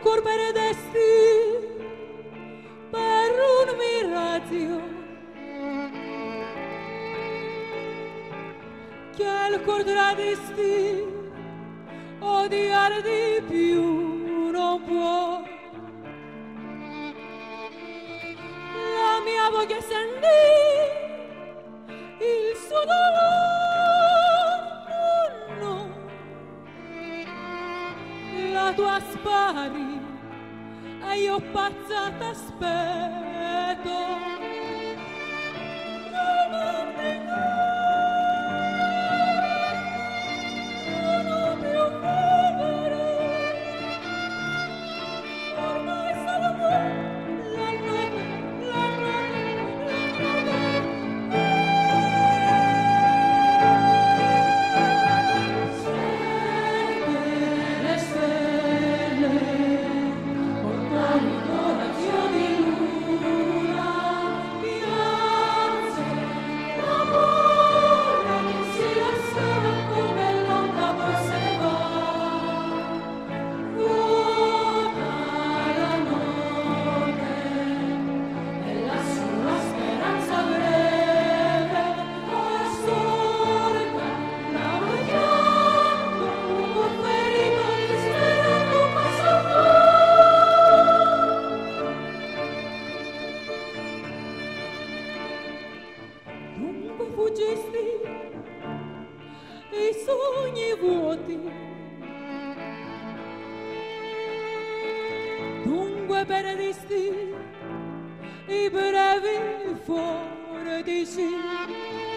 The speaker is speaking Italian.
amor perdesti per un miraggio. Che il cuore tradisti odiare di più non può. La mia voglia sentì tua spari e io pazza t'aspetto fugisti e i sogni vuoti. Dunque benedisti i brevi fuori di sì.